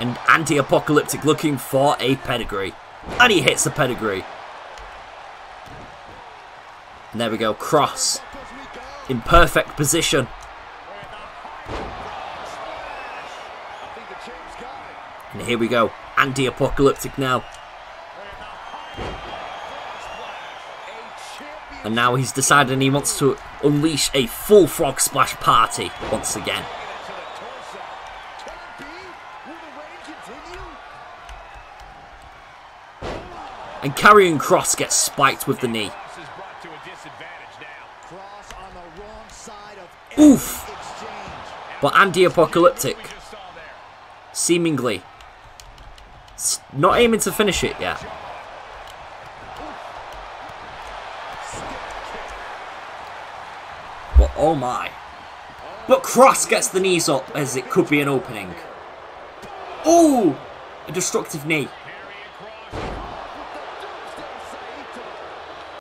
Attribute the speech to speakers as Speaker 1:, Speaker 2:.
Speaker 1: And Andy Apocalyptic looking for a pedigree. And he hits the pedigree. And there we go, Kross. In perfect position. And here we go, Andy Apocalyptic now. And now he's deciding he wants to unleash a full frog splash party once again. And Karrion Kross gets spiked with the knee. Oof! But Andy Apocalyptic, seemingly, not aiming to finish it yet. But oh my. But Kross gets the knees up as it could be an opening. Oh! A destructive knee.